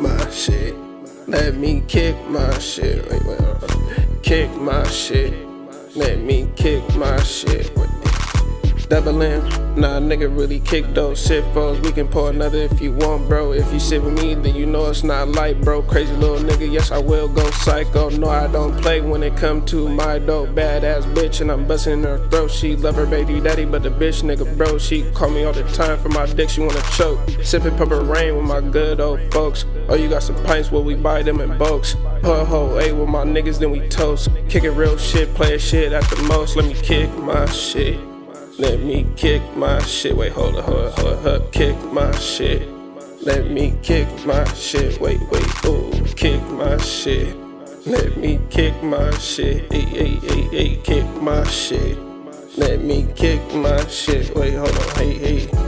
my shit. Let me kick my shit. Wait, wait, wait. Kick my shit. Let me kick my shit. Double nah, nigga really kick those shit foes. We can pour another if you want, bro. If you sit with me, then you know it's not light, bro. Crazy little nigga, yes, I will go psycho. No, I don't play when it come to my dope. Badass bitch, and I'm busting her throat. She love her baby daddy, but the bitch nigga, bro. She call me all the time for my dick, she wanna choke. Sipping purple rain with my good old folks. Oh, you got some pints, well, we buy them in bulks. Put ho, A with my niggas, then we toast. Kicking real shit, play shit at the most. Let me kick my shit. Let me kick my shit. Wait, hold up, hold up, hold up. Kick my shit. Let me kick my shit. Wait, wait, ooh, kick my shit. Let me kick my shit. Hey, hey, hey, hey, kick my shit. Let me kick my shit. Wait, hold on, hey, hey.